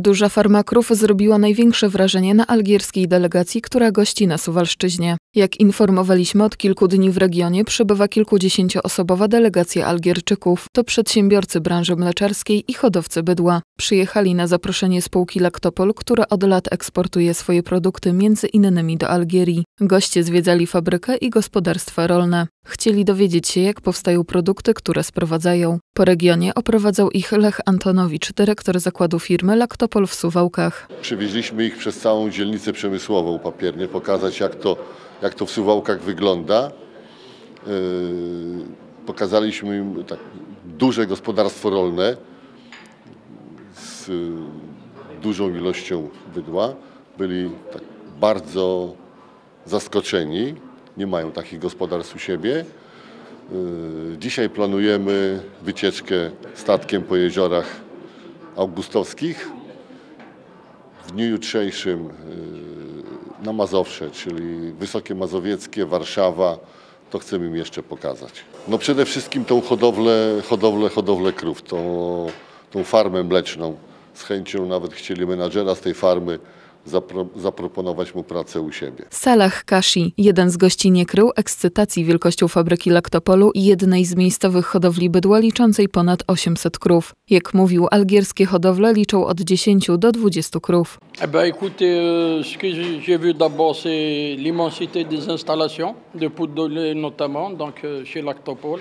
Duża farma krów zrobiła największe wrażenie na algierskiej delegacji, która gości na Suwalszczyźnie. Jak informowaliśmy od kilku dni w regionie, przybywa kilkudziesięcioosobowa delegacja Algierczyków. To przedsiębiorcy branży mleczarskiej i hodowcy bydła. Przyjechali na zaproszenie spółki Laktopol, która od lat eksportuje swoje produkty między innymi do Algierii. Goście zwiedzali fabrykę i gospodarstwa rolne. Chcieli dowiedzieć się, jak powstają produkty, które sprowadzają. Po regionie oprowadzał ich Lech Antonowicz, dyrektor zakładu firmy Laktopol w Suwałkach. Przywieźliśmy ich przez całą dzielnicę przemysłową papiernie, pokazać jak to, jak to w Suwałkach wygląda. Yy, Pokazaliśmy im tak duże gospodarstwo rolne z dużą ilością bydła. Byli tak bardzo zaskoczeni. Nie mają takich gospodarstw u siebie. Yy, Dzisiaj planujemy wycieczkę statkiem po jeziorach augustowskich. W dniu jutrzejszym yy, na Mazowsze, czyli Wysokie Mazowieckie, Warszawa, to chcemy im jeszcze pokazać. No przede wszystkim tą hodowlę, hodowlę, hodowlę krów, tą, tą farmę mleczną. Z chęcią nawet chcieli menadżera z tej farmy zapro, zaproponować mu pracę u siebie. Salah Kashi, jeden z gości nie krył ekscytacji wielkością fabryki Laktopolu i jednej z miejscowych hodowli bydła liczącej ponad 800 krów. Jak mówił, algierskie hodowle liczą od 10 do 20 krów. Eh ben, écoutez, euh, ce que j'ai vu d'abord, c'est l'immensité des installations, de lait notamment, donc euh, chez Lactopole.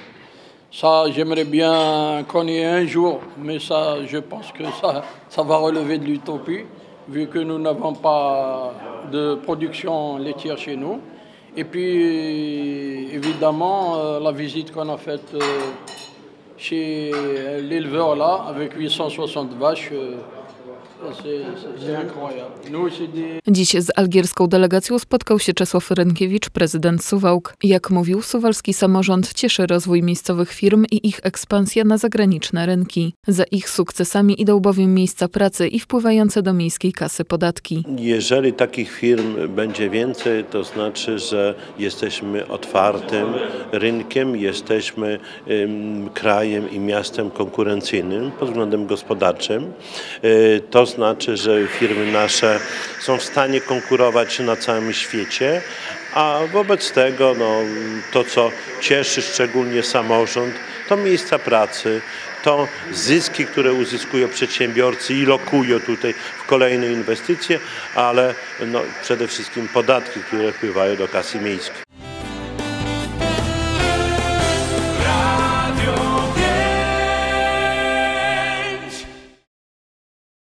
Ça, j'aimerais bien qu'on y ait un jour, mais ça, je pense que ça, ça va relever de l'utopie, vu que nous n'avons pas de production laitière chez nous. Et puis, évidemment, euh, la visite qu'on a faite euh, chez l'éleveur là, avec 860 vaches, Dziś z algierską delegacją spotkał się Czesław Rynkiewicz, prezydent Suwałk. Jak mówił, suwalski samorząd cieszy rozwój miejscowych firm i ich ekspansja na zagraniczne rynki. Za ich sukcesami idą bowiem miejsca pracy i wpływające do miejskiej kasy podatki. Jeżeli takich firm będzie więcej, to znaczy, że jesteśmy otwartym rynkiem, jesteśmy krajem i miastem konkurencyjnym pod względem gospodarczym. Y, To znaczy, że firmy nasze są w stanie konkurować na całym świecie, a wobec tego no, to, co cieszy szczególnie samorząd, to miejsca pracy, to zyski, które uzyskują przedsiębiorcy i lokują tutaj w kolejne inwestycje, ale no, przede wszystkim podatki, które wpływają do kasy miejskiej.